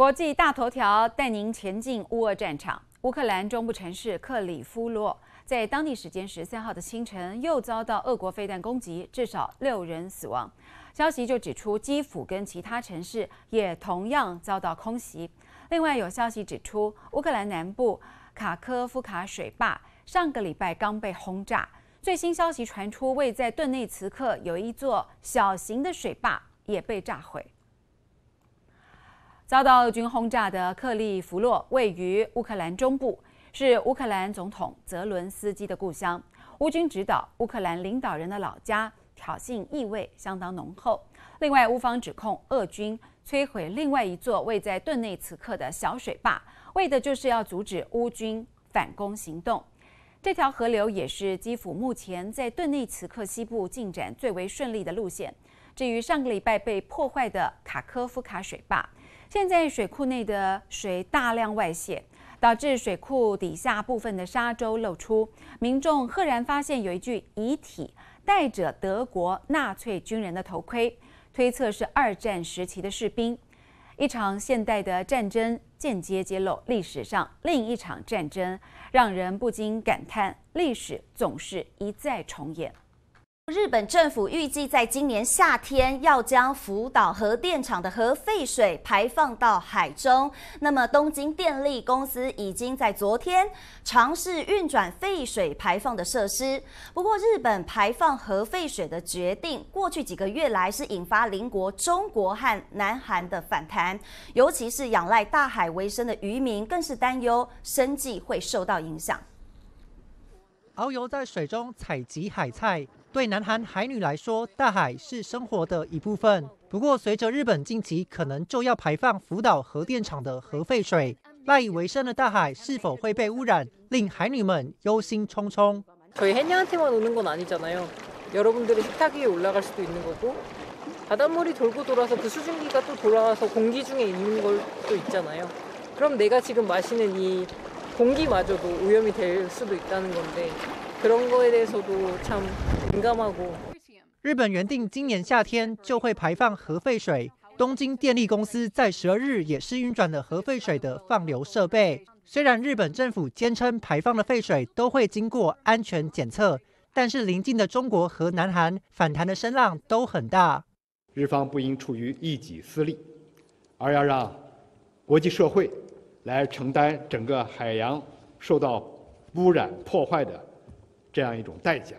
国际大头条带您前进乌俄战场。乌克兰中部城市克里夫洛在当地时间十三号的清晨又遭到俄国飞弹攻击，至少六人死亡。消息就指出，基辅跟其他城市也同样遭到空袭。另外有消息指出，乌克兰南部卡科夫卡水坝上个礼拜刚被轰炸。最新消息传出，位在顿内茨克有一座小型的水坝也被炸毁。遭到俄军轰炸的克利夫洛位于乌克兰中部，是乌克兰总统泽伦斯基的故乡。乌军指导乌克兰领导人的老家，挑衅意味相当浓厚。另外，乌方指控俄军摧毁另外一座位在顿内茨克的小水坝，为的就是要阻止乌军反攻行动。这条河流也是基辅目前在顿内茨克西部进展最为顺利的路线。至于上个礼拜被破坏的卡科夫卡水坝，现在水库内的水大量外泄，导致水库底下部分的沙洲露出。民众赫然发现有一具遗体，戴着德国纳粹军人的头盔，推测是二战时期的士兵。一场现代的战争间接揭露历史上另一场战争，让人不禁感叹：历史总是一再重演。日本政府预计在今年夏天要将福岛核电厂的核废水排放到海中。那么，东京电力公司已经在昨天尝试运转废水排放的设施。不过，日本排放核废水的决定，过去几个月来是引发邻国中国和南韩的反弹，尤其是仰赖大海为生的渔民，更是担忧生计会受到影响。遨游在水中采集海菜。对南韩海女来说，大海是生活的一部分。不过，随着日本近期可能就要排放福岛核电厂的核废水，赖以为生的大海是否会被污染，令海女们忧心忡忡。저희해녀한테만오는건아니잖아요여러분들이식탁위에올라갈수도있는거고바닷물이돌고돌아서그수증기가또돌아와서공기중에있는걸도있잖아요그럼내가지금마시는이공기마저도오염이될수도있다는건데 日本原定今年夏天就会排放核废水，东京电力公司在十二日也是运转了核废水的放流设备。虽然日本政府坚称排放的废水都会经过安全检测，但是邻近的中国和南韩反弹的声浪都很大。日方不应出于一己私利，而要让国际社会来承担整个海洋受到污染破坏的。这样一种代价。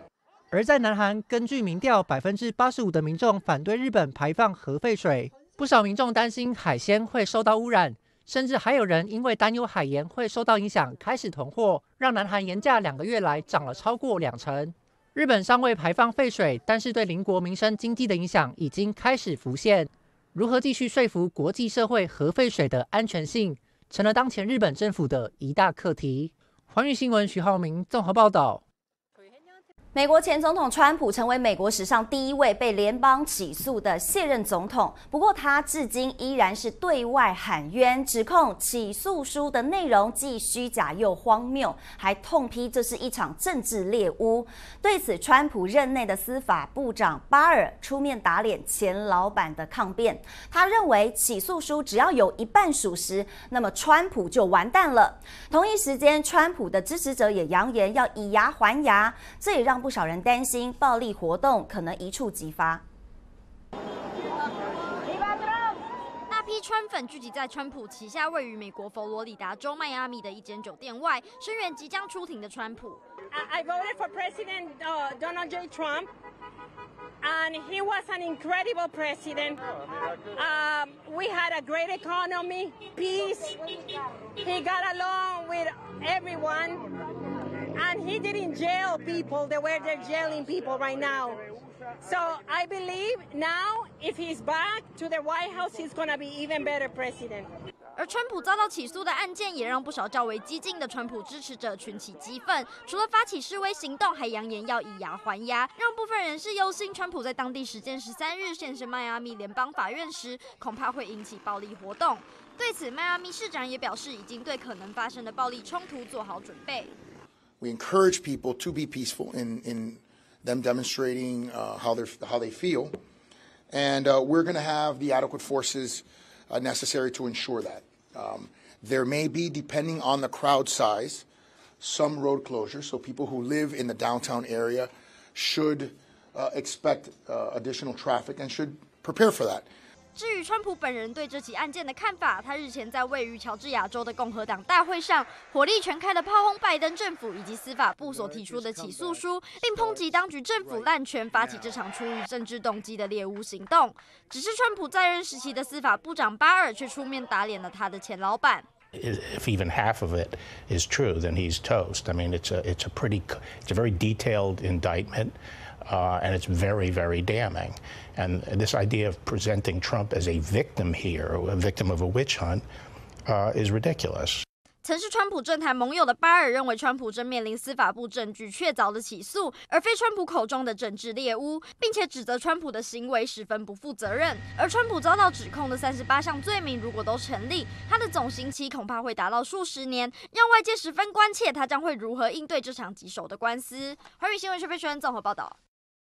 而在南韩，根据民调，百分之八十五的民众反对日本排放核废水，不少民众担心海鲜会受到污染，甚至还有人因为担忧海盐会受到影响，开始囤货，让南韩盐价两个月来涨了超过两成。日本尚未排放废水，但是对邻国民生经济的影响已经开始浮现。如何继续说服国际社会核废水的安全性，成了当前日本政府的一大课题。环宇新闻徐浩明综合报道。美国前总统川普成为美国史上第一位被联邦起诉的卸任总统。不过，他至今依然是对外喊冤，指控起诉书的内容既虚假又荒谬，还痛批这是一场政治猎巫。对此，川普任内的司法部长巴尔出面打脸前老板的抗辩。他认为起诉书只要有一半属实，那么川普就完蛋了。同一时间，川普的支持者也扬言要以牙还牙，这也让。不少人担心暴力活动可能一触即发。大批川粉聚集在川普旗下位于美国佛罗里达州迈阿密的一间酒店外，声援即将出庭的川普。I voted for President Donald J. Trump, and he was an incredible president. Um, we had a great economy, peace. He got along with everyone. And he didn't jail people the way they're jailing people right now. So I believe now, if he's back to the White House, he's gonna be even better president. 而川普遭到起诉的案件，也让不少较为激进的川普支持者群起激愤。除了发起示威行动，还扬言要以牙还牙，让部分人士忧心，川普在当地时间十三日现身迈阿密联邦法院时，恐怕会引起暴力活动。对此，迈阿密市长也表示，已经对可能发生的暴力冲突做好准备。We encourage people to be peaceful in, in them demonstrating uh, how, they how they feel. And uh, we're going to have the adequate forces uh, necessary to ensure that. Um, there may be, depending on the crowd size, some road closures. So people who live in the downtown area should uh, expect uh, additional traffic and should prepare for that. 至于川普本人对这起案件的看法，他日前在位于乔治亚州的共和党大会上，火力全开的炮轰拜登政府以及司法部所提出的起诉书，并抨击当局政府滥权，发起这场出于政治动机的猎巫行动。只是川普在任时期的司法部长巴尔却出面打脸了他的前老板。If even half of it is true, then he's toast. I mean, it's a it's a pretty it's a very detailed indictment. Uh, and it's very, very damning. And this idea of presenting Trump as a victim here, a victim of a witch hunt, uh, is ridiculous. 曾是川普政坛盟友的巴尔认为，川普正面临司法部证据确凿的起诉，而非川普口中的政治猎巫，并且指责川普的行为十分不负责任。而川普遭到指控的三十八项罪名如果都成立，他的总刑期恐怕会达到数十年，让外界十分关切他将会如何应对这场棘手的官司。华语新闻薛飞轩综合报道。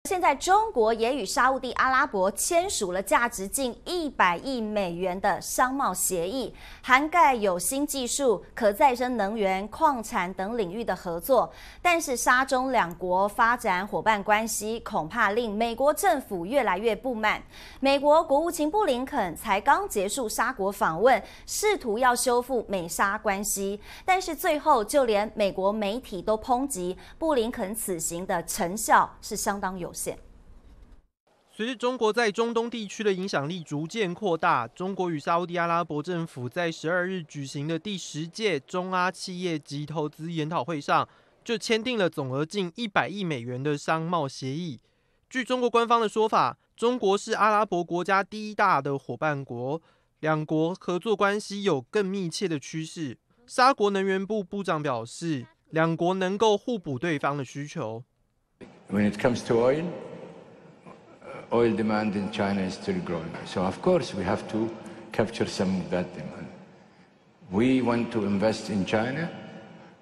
现在中国也与沙地阿拉伯签署了价值近一百亿美元的商贸协议，涵盖有新技术、可再生能源、矿产等领域的合作。但是沙中两国发展伙伴关系，恐怕令美国政府越来越不满。美国国务卿布林肯才刚结束沙国访问，试图要修复美沙关系，但是最后就连美国媒体都抨击布林肯此行的成效是相当有。随着中国在中东地区的影响力逐渐扩大，中国与沙地阿拉伯政府在十二日举行的第十届中阿企业及投资研讨会上，就签订了总额近一百亿美元的商贸协议。据中国官方的说法，中国是阿拉伯国家第一大的伙伴国，两国合作关系有更密切的趋势。沙国能源部部长表示，两国能够互补对方的需求。When it comes to oil, oil demand in China is still growing. So of course we have to capture some of that demand. We want to invest in China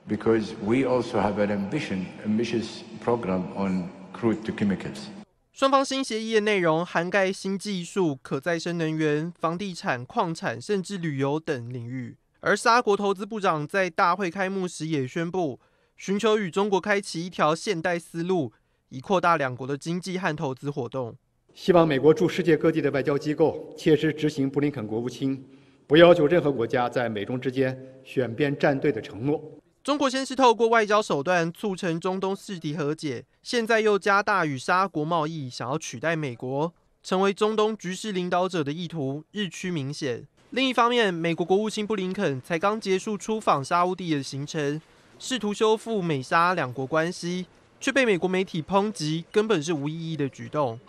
because we also have an ambition, ambitious program on crude to chemicals. 双方新协议的内容涵盖新技术、可再生能源、房地产、矿产，甚至旅游等领域。而沙国投资部长在大会开幕时也宣布，寻求与中国开启一条现代思路， 以扩大两国的经济和投资活动。希望美国驻世界各地的外交机构切实执行布林肯国务卿不要求任何国家在美中之间选边站队的承诺。中国先是透过外交手段促成中东事敌和解，现在又加大与沙国贸易，想要取代美国成为中东局势领导者的意图日趋明显。另一方面，美国国务卿布林肯才刚结束出访沙乌地的行程。试图修复美沙两国关系，却被美国媒体抨击，根本是无意义的举动。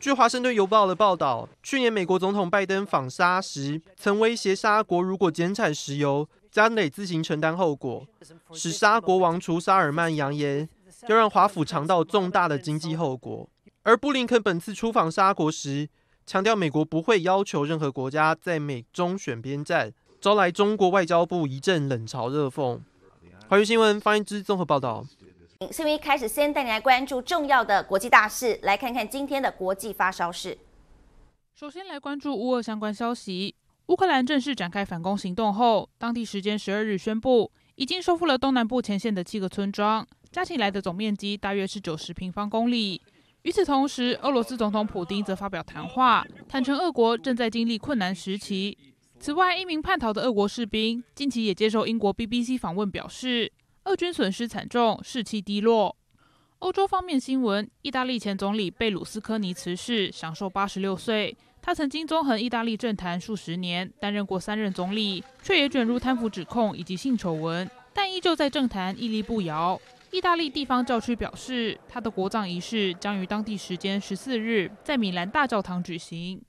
据《华盛顿邮报》的报道，去年美国总统拜登访沙时，曾威胁沙国，如果减产石油，将得自行承担后果，使沙国王储沙尔曼扬言要让华府尝到重大的经济后果。而布林肯本次出访沙国时，强调美国不会要求任何国家在美中选边站，招来中国外交部一阵冷嘲热讽。华语新闻方一之综合报道。新闻一开始，先带你来关注重要的国际大事，来看看今天的国际发烧事。首先来关注乌俄相关消息。乌克兰正式展开反攻行动后，当地时间十二日宣布，已经收复了东南部前线的七个村庄，加起来的总面积大约是九十平方公里。与此同时，俄罗斯总统普京则发表谈话，坦承俄国正在经历困难时期。此外，一名叛逃的俄国士兵近期也接受英国 BBC 访问，表示俄军损失惨重，士气低落。欧洲方面新闻：意大利前总理贝鲁斯科尼辞世，享受八十六岁。他曾经纵横意大利政坛数十年，担任过三任总理，却也卷入贪腐指控以及性丑闻，但依旧在政坛屹立不摇。意大利地方教区表示，他的国葬仪式将于当地时间十四日在米兰大教堂举行。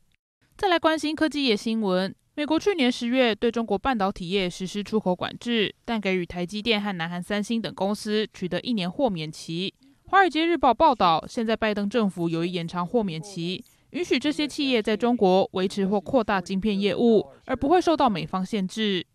再来关心科技业新闻。美国去年十月对中国半导体业实施出口管制，但给予台积电和南韩三星等公司取得一年豁免期。华尔街日报报道，现在拜登政府有意延长豁免期，允许这些企业在中国维持或扩大晶片业务，而不会受到美方限制。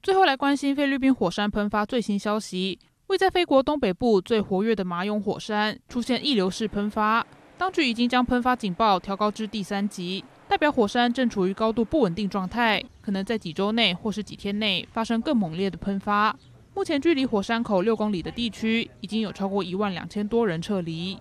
最后来关心菲律宾火山喷发最新消息，位在菲国东北部最活跃的马永火山出现溢流式喷发，当局已经将喷发警报调高至第三级。代表火山正处于高度不稳定状态，可能在几周内或是几天内发生更猛烈的喷发。目前距离火山口六公里的地区，已经有超过一万两千多人撤离。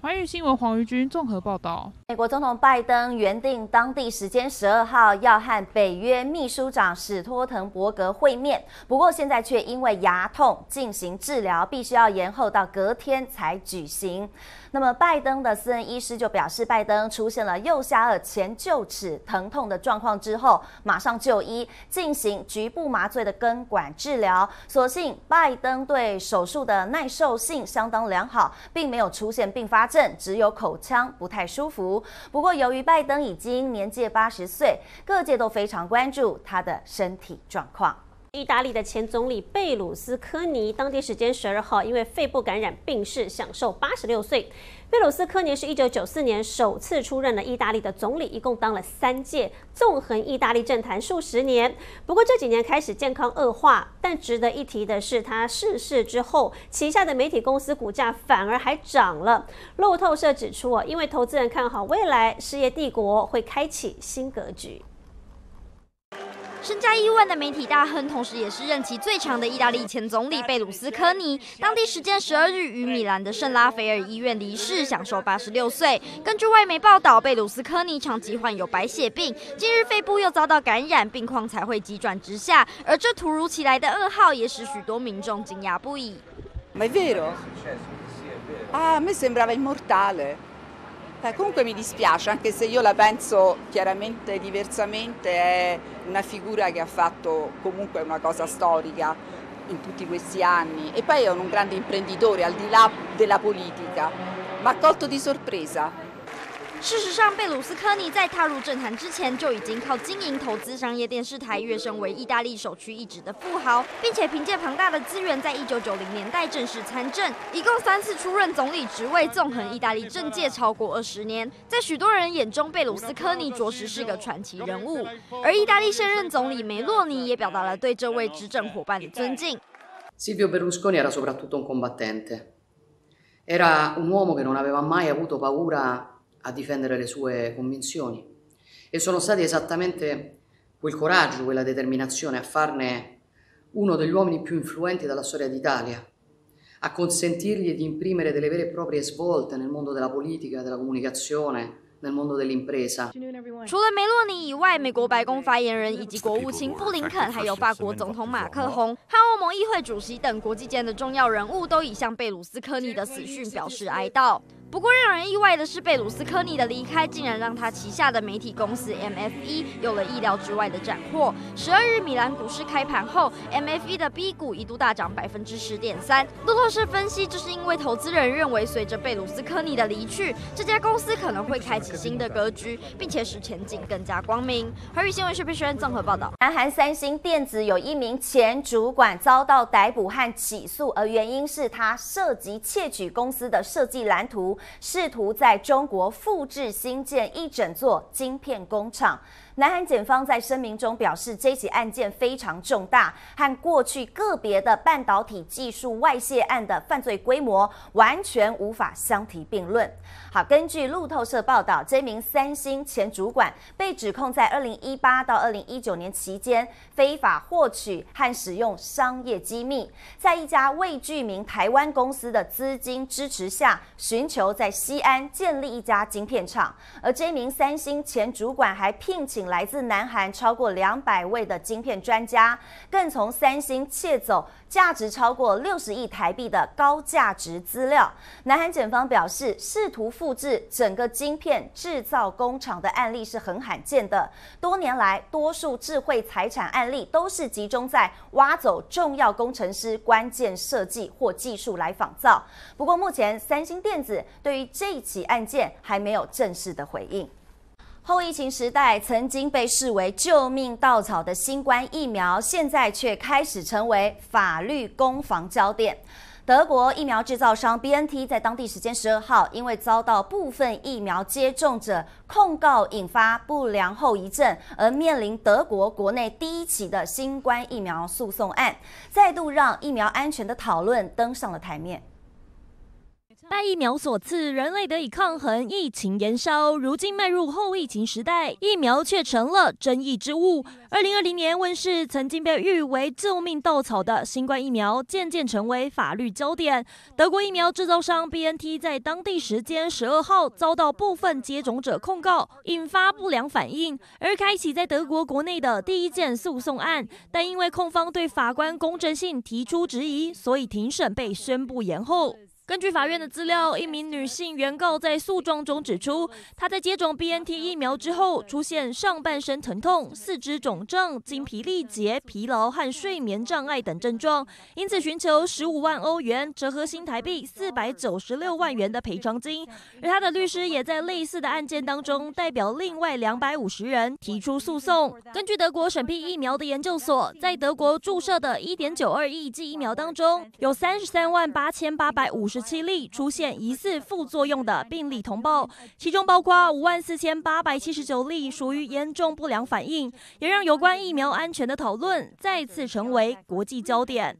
华语新闻黄瑜君综合报道：美国总统拜登原定当地时间十二号要和北约秘书长史托滕伯格会面，不过现在却因为牙痛进行治疗，必须要延后到隔天才举行。那么，拜登的私人医师就表示，拜登出现了右下颚前臼齿疼痛的状况之后，马上就医进行局部麻醉的根管治疗。所幸，拜登对手术的耐受性相当良好，并没有出现并发症，只有口腔不太舒服。不过，由于拜登已经年届八十岁，各界都非常关注他的身体状况。意大利的前总理贝鲁斯科尼，当地时间十二号因为肺部感染病逝，享受八十六岁。贝鲁斯科尼是一九九四年首次出任了意大利的总理，一共当了三届，纵横意大利政坛数十年。不过这几年开始健康恶化，但值得一提的是，他逝世之后，旗下的媒体公司股价反而还涨了。路透社指出，啊，因为投资人看好未来，事业帝国会开启新格局。身家亿万的媒体大亨，同时也是任期最长的意大利前总理贝鲁斯科尼，当地时间十二日于米兰的圣拉斐尔医院离世，享受八十六岁。根据外媒报道，贝鲁斯科尼长期患有白血病，近日肺部又遭到感染，病况才会急转直下。而这突如其来的噩耗，也使许多民众惊讶不已。Ma è vero? Ah, a me sembrava immortale. Comunque mi dispiace, anche se io la penso chiaramente diversamente, è una figura che ha fatto comunque una cosa storica in tutti questi anni. E poi è un grande imprenditore al di là della politica, ma colto di sorpresa 事实上，贝鲁斯科尼在踏入政坛之前就已经靠经营投资商业电视台跃升为意大利首屈一指的富豪，并且凭借庞大的资源，在一九九零年代正式参政，一共三次出任总理职位，纵横意大利政界超过二十年。在许多人眼中，贝鲁斯科尼着实是个传奇人物。而意大利现任总理梅洛尼也表达了对这位执政伙伴的尊敬。Silvio Berlusconi era soprattutto un combattente. Era un uomo che non aveva mai avuto paura. a difendere le sue convinzioni e sono stati esattamente quel coraggio, quella determinazione a farne uno degli uomini più influenti della storia d'Italia, a consentirgli di imprimere delle vere e proprie svolte nel mondo della politica, della comunicazione, nel mondo dell'impresa. 除了梅洛尼以外，美国白宫发言人以及国务卿布林肯，还有法国总统马克宏和欧盟议会主席等国际间的重要人物，都已向贝鲁斯科尼的死讯表示哀悼。 不过，让人意外的是，贝鲁斯科尼的离开竟然让他旗下的媒体公司 MFE 有了意料之外的斩获。十二日米兰股市开盘后，MFE 的 B 股一度大涨百分之十点三。路透社分析，这是因为投资人认为，随着贝鲁斯科尼的离去，这家公司可能会开启新的格局，并且使前景更加光明。华语新闻徐培轩综合报道。南韩三星电子有一名前主管遭到逮捕和起诉，而原因是他涉及窃取公司的设计蓝图。试图在中国复制新建一整座晶片工厂。南韩检方在声明中表示，这起案件非常重大，和过去个别的半导体技术外泄案的犯罪规模完全无法相提并论。好，根据路透社报道，这名三星前主管被指控在二零一八到二零一九年期间非法获取和使用商业机密，在一家未具名台湾公司的资金支持下，寻求在西安建立一家晶片厂。而这名三星前主管还聘请。来自南韩超过两百位的晶片专家，更从三星窃走价值超过六十亿台币的高价值资料。南韩检方表示，试图复制整个晶片制造工厂的案例是很罕见的。多年来，多数智慧财产案例都是集中在挖走重要工程师关键设计或技术来仿造。不过，目前三星电子对于这起案件还没有正式的回应。后疫情时代曾经被视为救命稻草的新冠疫苗，现在却开始成为法律攻防焦点。德国疫苗制造商 B N T 在当地时间十二号，因为遭到部分疫苗接种者控告，引发不良后遗症，而面临德国国内第一起的新冠疫苗诉讼案，再度让疫苗安全的讨论登上了台面。拜疫苗所赐，人类得以抗衡疫情延烧。如今迈入后疫情时代，疫苗却成了争议之物。二零二零年问世，曾经被誉为救命稻草的新冠疫苗，渐渐成为法律焦点。德国疫苗制造商 B N T 在当地时间十二号遭到部分接种者控告，引发不良反应，而开启在德国国内的第一件诉讼案。但因为控方对法官公正性提出质疑，所以庭审被宣布延后。根据法院的资料，一名女性原告在诉状中指出，她在接种 BNT 疫苗之后出现上半身疼痛、四肢肿胀、精疲力竭、疲劳和睡眠障碍等症状，因此寻求十五万欧元（折合新台币四百九十六万元）的赔偿金。而她的律师也在类似的案件当中代表另外两百五十人提出诉讼。根据德国审批疫苗的研究所，在德国注射的一点九二亿剂疫苗当中，有三十三万八千八百五十。十七例出现疑似副作用的病例通报，其中包括五万四千八百七十九例属于严重不良反应，也让有关疫苗安全的讨论再次成为国际焦点。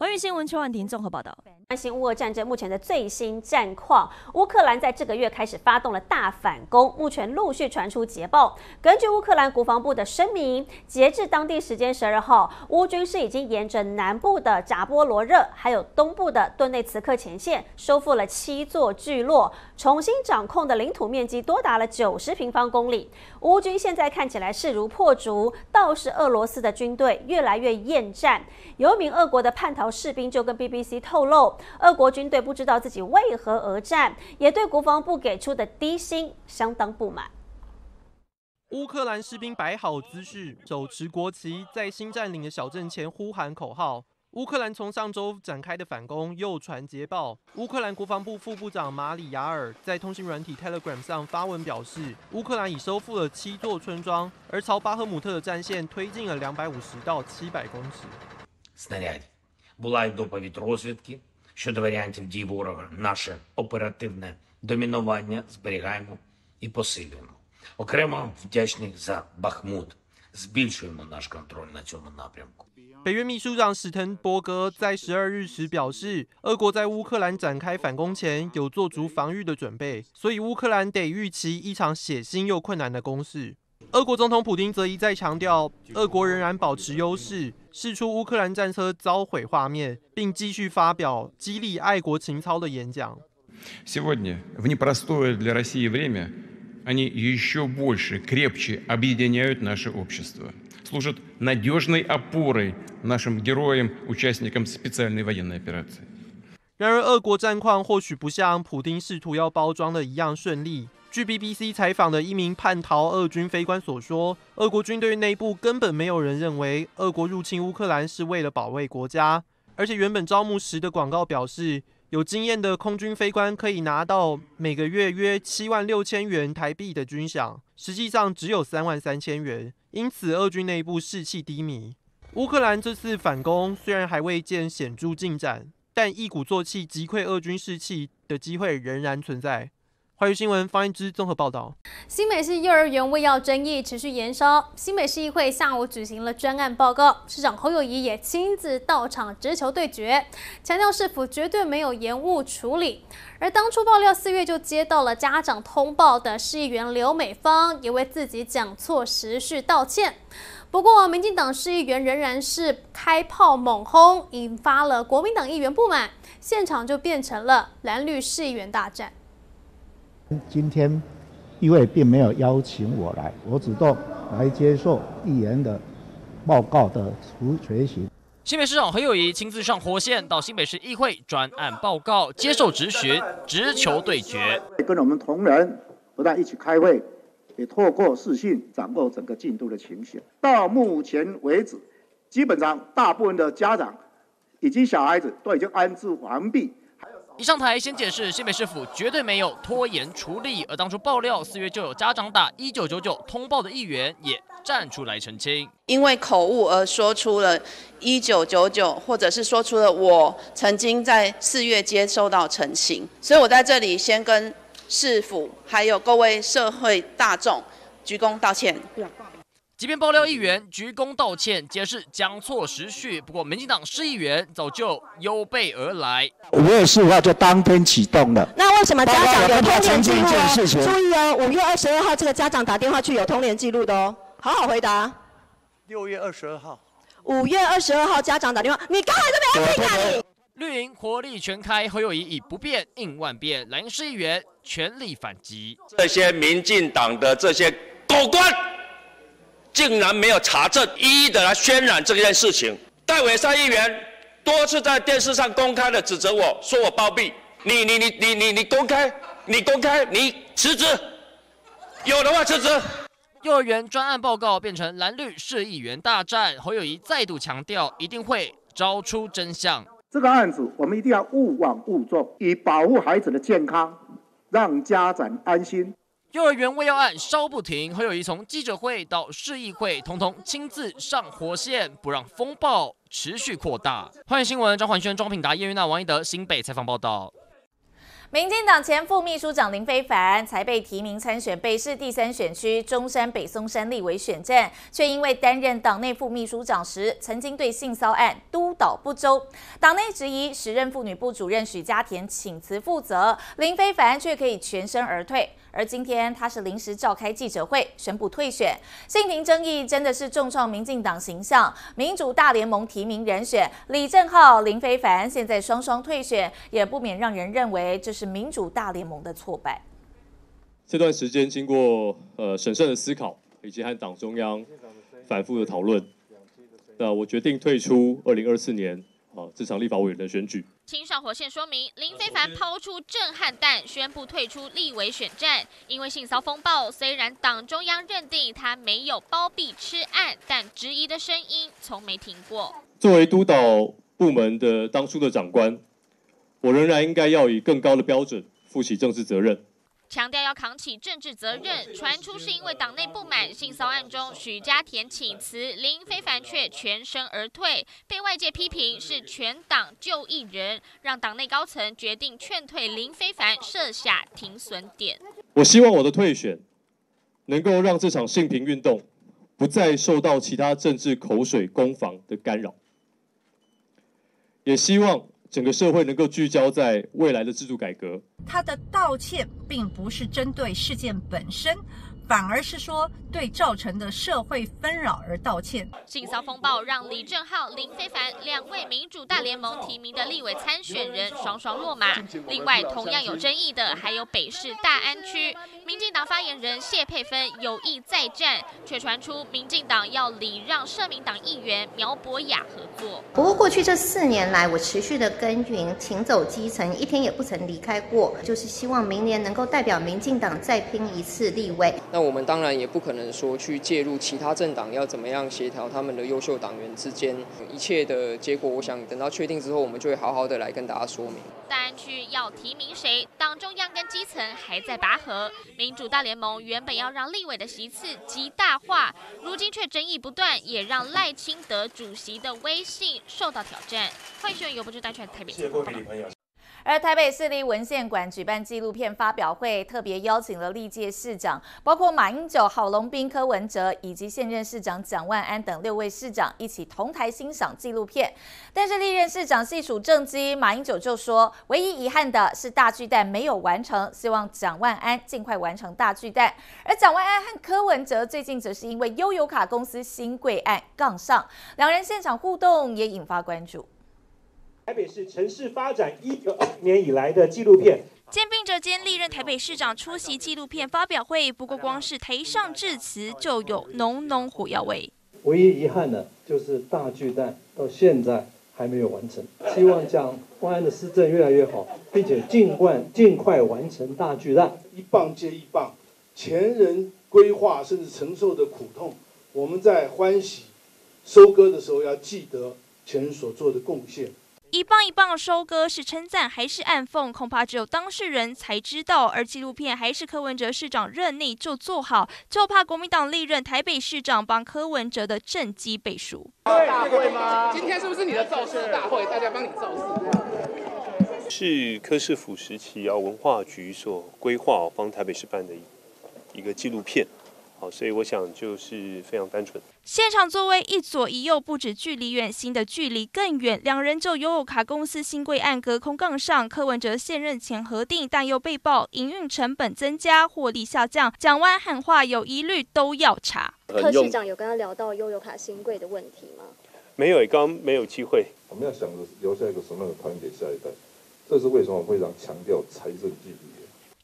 华语新闻邱婉婷综合报道。关心乌俄战争目前的最新战况，乌克兰在这个月开始发动了大反攻，目前陆续传出捷报。根据乌克兰国防部的声明，截至当地时间十二号，乌军是已经沿着南部的扎波罗热，还有东部的顿内茨克前线，收复了七座聚落，重新掌控的领土面积多达了九十平方公里。乌军现在看起来势如破竹，倒是俄罗斯的军队越来越厌战。有一名俄国的叛逃士兵就跟 BBC 透露。俄国军队不知道自己为何而战，也对国防部给出的低薪相当不满。乌克兰士兵摆好姿势，手持国旗，在新占领的小镇前呼喊口号。乌克兰从上周展开的反攻又传捷报。乌克兰国防部副部长马里亚尔在通讯软体 Telegram 上发文表示，乌克兰已收复了七座村庄，而朝巴赫姆特的战线推进了两百五十到七百公尺。щодо варіантів дій ворога, наше оперативне домінування зберігаємо і посилюємо. Окремо вдячний за Бахмут. Збільшуємо наш контроль на цьому напрямку. 北约秘书长史滕伯格在十二日时表示，俄国在乌克兰展开反攻前有做足防御的准备，所以乌克兰得预期一场血腥又困难的攻势。 俄国总统普京则一再强调，俄国仍然保持优势，释出乌克兰战车遭毁画面，并继续发表激励爱国情操的演讲。Сегодня в непростое для России время они еще больше, крепче объединяют наше общество, служат надежной опорой нашим героям, участникам специальной военной операции。然而，俄国战况或许不像普京试图要包装的一样顺利。 据 BBC 采访的一名叛逃俄军飞官所说，俄国军队内部根本没有人认为俄国入侵乌克兰是为了保卫国家，而且原本招募时的广告表示，有经验的空军飞官可以拿到每个月约七万六千元台币的军饷，实际上只有三万三千元，因此俄军内部士气低迷。乌克兰这次反攻虽然还未见显著进展，但一鼓作气击溃俄军士气的机会仍然存在。华语新闻方一之综合报道：新北市幼儿园喂药争议持续延烧，新北市议会下午举行了专案报告，市长侯友谊也亲自到场直球对决，强调市府绝对没有延误处理。而当初爆料四月就接到了家长通报的市议员刘美芳，也为自己讲错时序道歉。不过，民进党市议员仍然是开炮猛轰，引发了国民党议员不满，现场就变成了蓝绿市议员大战。今天，议会并没有邀请我来，我主动来接受议员的报告的处决行。新北市长何友谊亲自上火线，到新北市议会专案报告接受质询，直球对决。跟我们同仁不但一起开会，也透过视讯掌握整个进度的情形。到目前为止，基本上大部分的家长以及小孩子都已经安置完毕。一上台先解释，新北市府绝对没有拖延处理，而当初爆料四月就有家长打一九九九通报的议员也站出来澄清，因为口误而说出了一九九九，或者是说出了我曾经在四月接收到澄清，所以我在这里先跟市府还有各位社会大众鞠躬道歉。即便爆料议员鞠躬道歉，解释将错时序，不过民进党市议员早就有备而来。五月十五号就当天启动了。那为什么家长有通联记录？注意哦，五月二十二号这个家长打电话去有通联记录的哦。好好回答。六月二十二号。五月二十二号家长打电话，你刚才都没有听啊你。绿营活力全开，侯友谊以不变应万变，蓝营市议员全力反击。这些民进党的这些狗官，竟然没有查证，一一的来渲染这件事情。戴伟山议员多次在电视上公开的指责我说我包庇，你你你你你你公开，你公开，你辞职，有的话辞职。幼儿园专案报告变成蓝绿市议员大战，侯友谊再度强调，一定会招出真相。这个案子我们一定要勿往勿重，以保护孩子的健康，让家长安心。幼儿园未要案烧不停，侯友谊从记者会到市议会，通通亲自上火线，不让风暴持续扩大。欢迎新闻，张环轩、庄品达、叶玉娜、王一德，新北采访报道。民进党前副秘书长林非凡才被提名参选北市第三选区中山北松山立委选战，却因为担任党内副秘书长时曾经对性骚案督导不周，党内质疑时任妇女部主任许家田请辞负责，林非凡却可以全身而退。而今天他是临时召开记者会宣布退选，性平争议真的是重创民进党形象。民主大联盟提名人选李正浩、林非凡现在双双退选，也不免让人认为这是民主大联盟的挫败。这段时间经过呃审慎的思考，以及和党中央反复的讨论，那我决定退出二零二四年啊这场立法委员的选举。青上火线说明，林非凡抛出震撼弹，宣布退出立委选战。因为性骚风暴，虽然党中央认定他没有包庇吃案，但质疑的声音从没停过。作为督导部门的当初的长官，我仍然应该要以更高的标准负起政治责任。强调要扛起政治责任，传出是因为党内不满性骚案中许家田请辞，林非凡却全身而退，被外界批评是全党就一人，让党内高层决定劝退林非凡，设下停损点。我希望我的退选能够让这场性平运动不再受到其他政治口水攻防的干扰，也希望。整个社会能够聚焦在未来的制度改革。他的道歉并不是针对事件本身。反而是说对造成的社会纷扰而道歉。性骚风暴让李正浩、林非凡两位民主大联盟提名的立委参选人双双落马。另外，同样有争议的还有北市大安区，民进党发言人谢佩芬有意再战，却传出民进党要礼让社民党议员苗博雅合作。不过过去这四年来，我持续的耕耘，行走基层，一天也不曾离开过，就是希望明年能够代表民进党再拼一次立委。那我们当然也不可能说去介入其他政党要怎么样协调他们的优秀党员之间一切的结果。我想等到确定之后，我们就会好好的来跟大家说明。大安区要提名谁，党中央跟基层还在拔河。民主大联盟原本要让立委的席次极大化，如今却争议不断，也让赖清德主席的威信受到挑战。欢迎收看由不知单传台北。谢谢各位朋友。而台北市立文献馆举办纪录片发表会，特别邀请了历届市长，包括马英九、郝龙斌、柯文哲以及现任市长蒋万安等六位市长一起同台欣赏纪录片。但是历任市长细数政绩，马英九就说，唯一遗憾的是大巨蛋没有完成，希望蒋万安尽快完成大巨蛋。而蒋万安和柯文哲最近则是因为悠游卡公司新贵案杠上，两人现场互动也引发关注。台北市城市发展一九二年以来的纪录片，兼并者兼历任台北市长出席纪录片发表会，不过光是台上致辞就有浓浓火药味。唯一遗憾的就是大巨蛋到现在还没有完成，希望蒋万安的施政越来越好，并且尽快尽快完成大巨蛋。一棒接一棒，前人规划甚至承受的苦痛，我们在欢喜收割的时候要记得前人所做的贡献。一棒一棒收割是称赞还是暗讽，恐怕只有当事人才知道。而纪录片还是柯文哲市长任内就做好，就怕国民党历任台北市长帮柯文哲的政绩背书。大会吗？今天是不是你的造势大会？大家帮你造势。是柯市府时期啊文化局所规划帮台北市办的一个纪录片。好，所以我想就是非常单纯。现场座位一左一右，不止距离远，新的距离更远。两人就悠游卡公司新贵案隔空杠上，柯文哲现任前核定，但又被曝营运成本增加，获利下降。蒋万喊话有疑虑都要查。柯市长有跟他聊到悠游卡新贵的问题吗？没有，刚刚没有机会。我们要想着留下一个什么样的团给下一代，这是为什么非常强调财政纪律。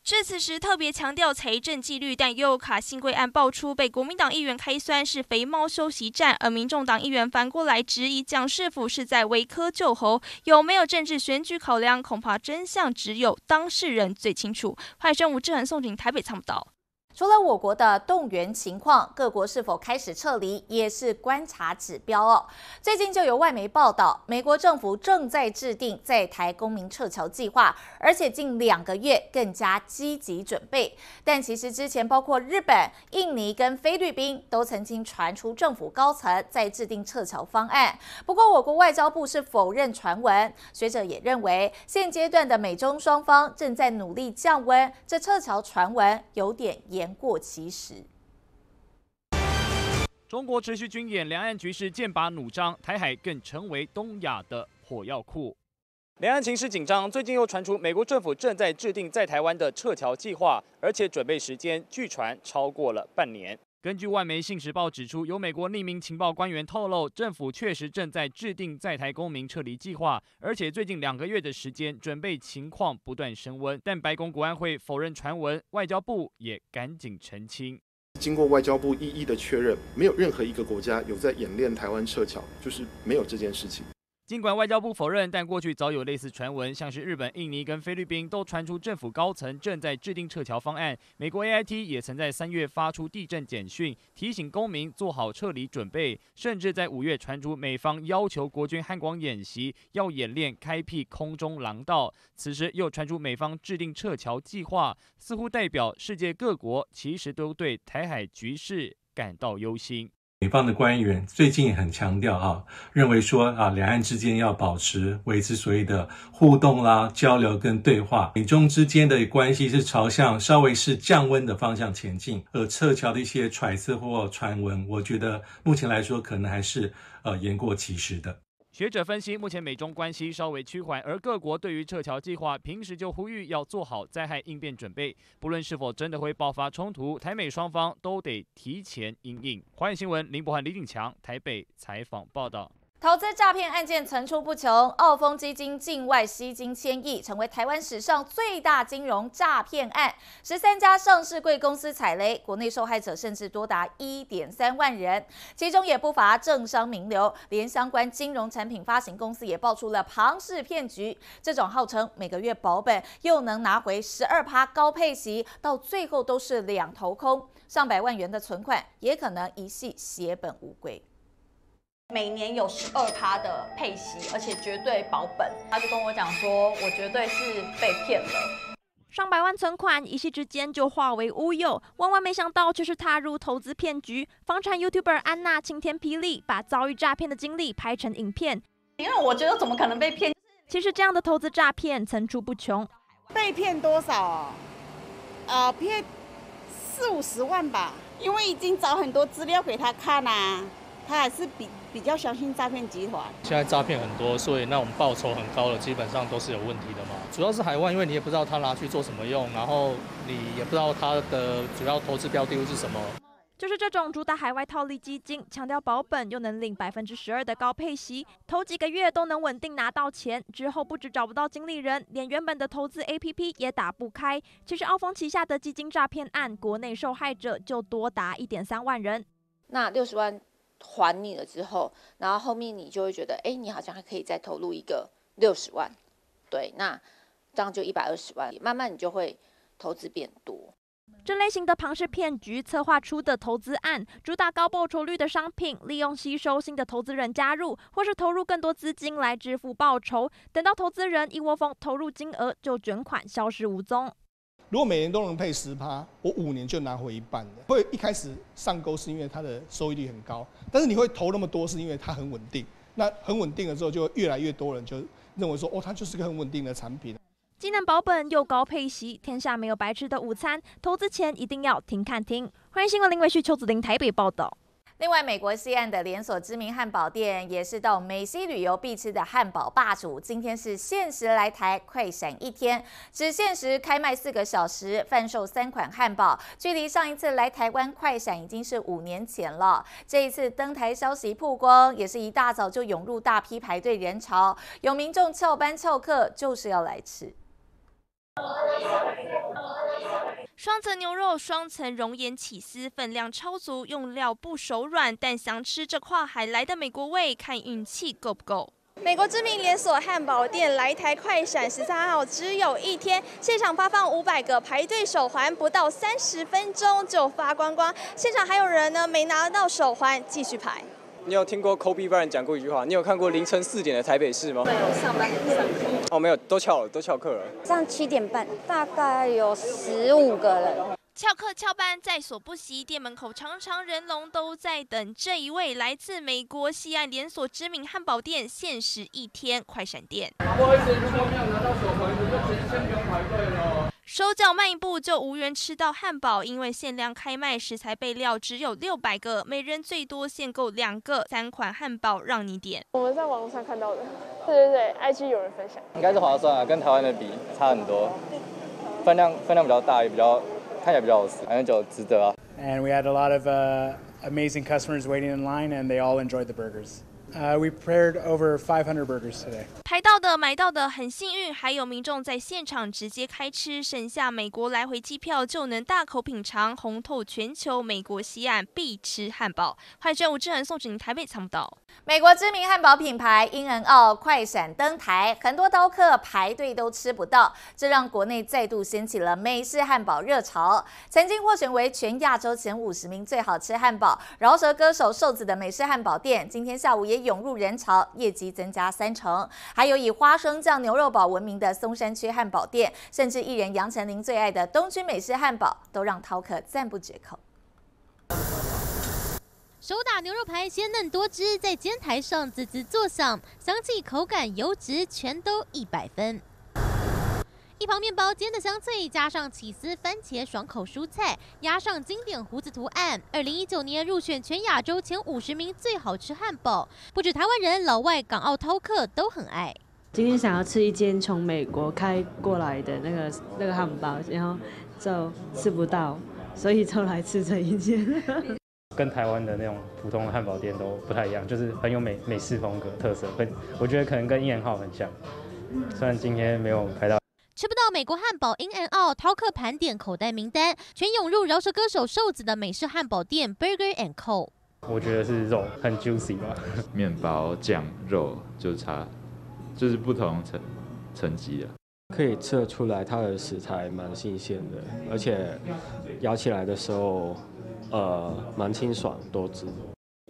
致辞时特别强调财政纪律，但又卡新规案爆出，被国民党议员开酸是肥猫休息站，而民众党议员反过来质疑蒋师傅是在为科救猴，有没有政治选举考量？恐怕真相只有当事人最清楚。欢迎吴志恒、送进台北参导。除了我国的动员情况，各国是否开始撤离也是观察指标哦。最近就有外媒报道，美国政府正在制定在台公民撤侨计划，而且近两个月更加积极准备。但其实之前包括日本、印尼跟菲律宾都曾经传出政府高层在制定撤侨方案。不过我国外交部是否认传闻。学者也认为，现阶段的美中双方正在努力降温，这撤侨传闻有点严。言过其实。中国持续军演，两岸局势剑拔弩张，台海更成为东亚的火药库。两岸情势紧张，最近又传出美国政府正在制定在台湾的撤侨计划，而且准备时间据传超过了半年。根据外媒《信时报》指出，有美国匿名情报官员透露，政府确实正在制定在台公民撤离计划，而且最近两个月的时间，准备情况不断升温。但白宫国安会否认传闻，外交部也赶紧澄清。经过外交部一一的确认，没有任何一个国家有在演练台湾撤侨，就是没有这件事情。尽管外交部否认，但过去早有类似传闻，像是日本、印尼跟菲律宾都传出政府高层正在制定撤侨方案。美国 A I T 也曾在三月发出地震简讯，提醒公民做好撤离准备，甚至在五月传出美方要求国军汉光演习，要演练开辟空中廊道。此时又传出美方制定撤侨计划，似乎代表世界各国其实都对台海局势感到忧心。美方的官员最近也很强调啊，认为说啊，两岸之间要保持维持所谓的互动啦、交流跟对话，美中之间的关系是朝向稍微是降温的方向前进。而撤侨的一些揣测或传闻，我觉得目前来说可能还是呃言过其实的。学者分析，目前美中关系稍微趋缓，而各国对于撤侨计划，平时就呼吁要做好灾害应变准备。不论是否真的会爆发冲突，台美双方都得提前应应。华语新闻林博涵、李景强台北采访报道。投资诈骗案件层出不穷，澳丰基金境外吸金千亿，成为台湾史上最大金融诈骗案。十三家上市贵公司踩雷，国内受害者甚至多达一点三万人，其中也不乏政商名流，连相关金融产品发行公司也爆出了庞氏骗局。这种号称每个月保本又能拿回十二趴高配息，到最后都是两头空，上百万元的存款也可能一系血本无归。每年有十二趴的配息，而且绝对保本。他就跟我讲说，我绝对是被骗了。上百万存款一夕之间就化为乌有，万万没想到却是踏入投资骗局。房产 YouTuber 安娜晴天霹雳，把遭遇诈骗的经历拍成影片。因为我觉得怎么可能被骗？其实这样的投资诈骗层出不穷。被骗多少？呃，骗四五十万吧。因为已经找很多资料给他看啦。他还是比比较相信诈骗集团。现在诈骗很多，所以那种报酬很高的，基本上都是有问题的嘛。主要是海外，因为你也不知道他拿去做什么用，然后你也不知道他的主要投资标的是什么。就是这种主打海外套利基金，强调保本又能领百分之十二的高配息，头几个月都能稳定拿到钱，之后不止找不到经理人，连原本的投资 A P P 也打不开。其实澳丰旗下的基金诈骗案，国内受害者就多达一点三万人。那六十万。还你了之后，然后后面你就会觉得，哎，你好像还可以再投入一个六十万，对，那这样就一百二十万，慢慢你就会投资变多。这类型的庞氏骗局策划出的投资案，主打高报酬率的商品，利用吸收新的投资人加入，或是投入更多资金来支付报酬，等到投资人一窝蜂投入金额，就卷款消失无踪。如果每年都能配十趴，我五年就拿回一半的。会一开始上钩是因为它的收益率很高，但是你会投那么多是因为它很稳定。那很稳定了之后，就越来越多人就认为说，哦，它就是个很稳定的产品。既能保本又高配息，天下没有白吃的午餐，投资前一定要停看听。欢迎新闻林维旭、邱子玲台北报道。另外，美国西岸的连锁知名汉堡店，也是到美西旅游必吃的汉堡霸主，今天是限时来台快闪一天，只限时开卖四个小时，贩售三款汉堡。距离上一次来台湾快闪已经是五年前了。这一次登台消息曝光，也是一大早就涌入大批排队人潮，有民众翘班翘课，就是要来吃。双层牛肉，双层熔岩起司，分量超足，用料不手软。但想吃这跨海来的美国味，看运气够不够。美国知名连锁汉堡店来台快闪十三号只有一天，现场发放五百个排队手环，不到三十分钟就发光光。现场还有人呢没拿到手环，继续排。你有听过 Kobe Bryant 讲过一句话？你有看过凌晨四点的台北市吗？没有，上班上哦，没有，都翘了，都翘课了。上七点半，大概有十五个人。翘课翘班在所不惜，店门口常常人龙都在等这一位来自美国西岸连锁知名汉堡店限时一天快闪店。不好意思，如果没有拿到手环，你就先先不用排队了。手脚慢一步就无缘吃到汉堡，因为限量开卖，食材备料只有六百个，每人最多限购两个，三款汉堡让你点。我们在网络上看到的，对对对，IG 有人分享，应该是划算啊，跟台湾的比差很多，分量分量比较大，也比较看起来比较好吃，反正就值得啊。And we had a lot of uh, amazing customers waiting in line, and they all enjoyed the burgers. Uh, we prepared over 500 burgers today. 排到的买到的很幸运，还有民众在现场直接开吃，省下美国来回机票就能大口品尝红透全球美国西岸必吃汉堡。快券吴志恒送至您台北参道。美国知名汉堡品牌英恩奥快闪登台，很多刀客排队都吃不到，这让国内再度掀起了美式汉堡热潮。曾经获选为全亚洲前五十名最好吃汉堡，饶舌歌手瘦子的美式汉堡店，今天下午也涌入人潮，业绩增加三成。还有以花生酱牛肉堡闻名的松山区汉堡店，甚至艺人杨丞琳最爱的东区美式汉堡，都让饕客赞不绝口。手打牛肉排鲜嫩多汁，在煎台上滋滋作响，香气、口感、油脂全都一百分。一旁面包煎的香脆，加上起司、番茄爽口蔬菜，压上经典胡子图案。二零一九年入选全亚洲前五十名最好吃汉堡，不止台湾人，老外、港澳饕客都很爱。今天想要吃一间从美国开过来的那个那个汉堡，然后就吃不到，所以就来吃这一间。跟台湾的那种普通的汉堡店都不太一样，就是很有美美式风格特色，很我觉得可能跟英号很像。虽然今天没有拍到。吃不到美国汉堡，In and Out 饕客盘点口袋名单，全涌入饶舌歌手瘦子的美式汉堡店 Burger and Co。我觉得是肉很 juicy 吧，面包酱肉就差，就是不同层层级的。可以吃得出来，它的食材蛮新鲜的，而且咬起来的时候，呃，蛮清爽多汁。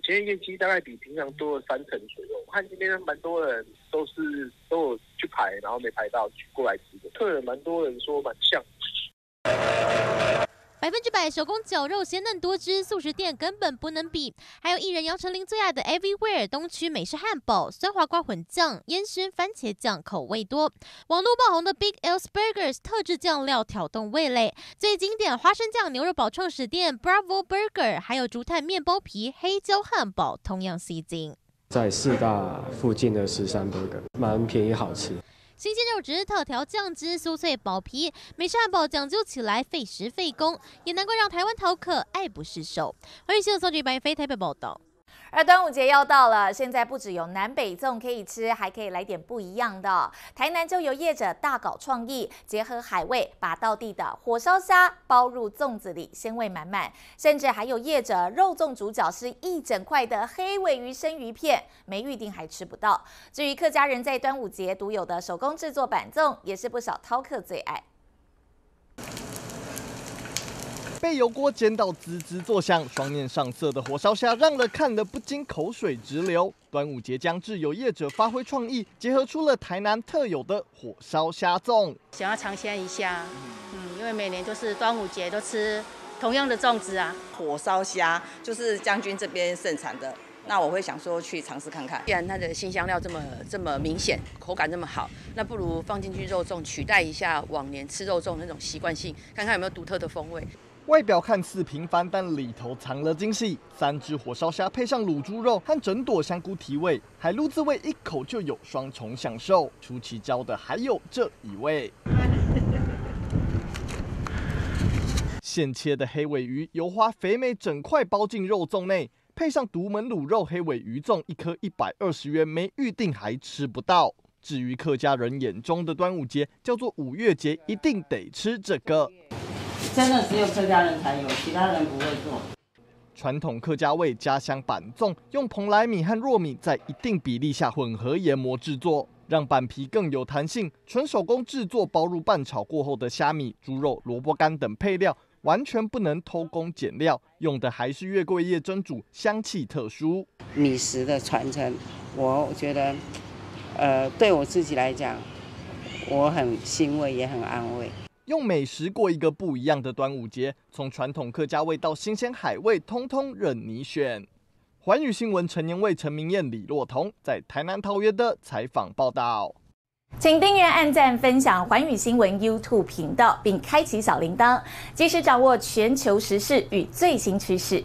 今天业绩大概比平常多了三成左右，我看今天蛮多人都是都有去排，然后没排到过来吃的，客人蛮多人说蛮像。百分之百手工绞肉，鲜嫩多汁，素食店根本不能比。还有艺人杨丞琳最爱的 Everywhere 东区美式汉堡，酸黄瓜混酱、烟熏番茄酱，口味多。网络爆红的 Big Els Burgers 特制酱料挑动味蕾，最经典花生酱牛肉堡创始店 Bravo Burger，还有竹炭面包皮黑椒汉堡，同样吸睛。在四大附近的十三 Burger，蛮便宜好吃。新鲜肉质、特调酱汁、酥脆薄皮，美式汉堡讲究起来费时费工，也难怪让台湾饕客爱不释手。欢迎新闻从这白飞台北报道。而端午节要到了，现在不只有南北粽可以吃，还可以来点不一样的。台南就有业者大搞创意，结合海味，把道地的火烧虾包入粽子里，鲜味满满。甚至还有业者肉粽主角是一整块的黑尾鱼生鱼片，没预定还吃不到。至于客家人在端午节独有的手工制作板粽，也是不少饕客最爱。被油锅煎到滋滋作响，双面上色的火烧虾让人看得不禁口水直流。端午节将至，有业者发挥创意，结合出了台南特有的火烧虾粽，想要尝鲜一下。嗯，因为每年就是端午节都吃同样的粽子啊。火烧虾就是将军这边盛产的，那我会想说去尝试看看。既然它的新香料这么这么明显，口感这么好，那不如放进去肉粽，取代一下往年吃肉粽那种习惯性，看看有没有独特的风味。外表看似平凡，但里头藏了惊喜。三只火烧虾配上卤猪肉和整朵香菇提味，海陆滋味一口就有双重享受。出奇招的还有这一位，现切的黑尾鱼，油花肥美，整块包进肉粽内，配上独门卤肉黑尾鱼粽，一颗一百二十元，没预定还吃不到。至于客家人眼中的端午节，叫做五月节，一定得吃这个。真的只有客家人才有，其他人不会做。传统客家味家乡板粽，用蓬莱米和糯米在一定比例下混合研磨制作，让板皮更有弹性。纯手工制作，包入拌炒过后的虾米、猪肉、萝卜干等配料，完全不能偷工减料，用的还是月桂叶蒸煮，香气特殊。米食的传承，我觉得，呃，对我自己来讲，我很欣慰，也很安慰。用美食过一个不一样的端午节，从传统客家味到新鲜海味，通通任你选。环宇新闻陈年卫、陈明燕、李若彤在台南桃园的采访报道。请订阅、按赞、分享环宇新闻 YouTube 频道，并开启小铃铛，及时掌握全球时事与最新趋势。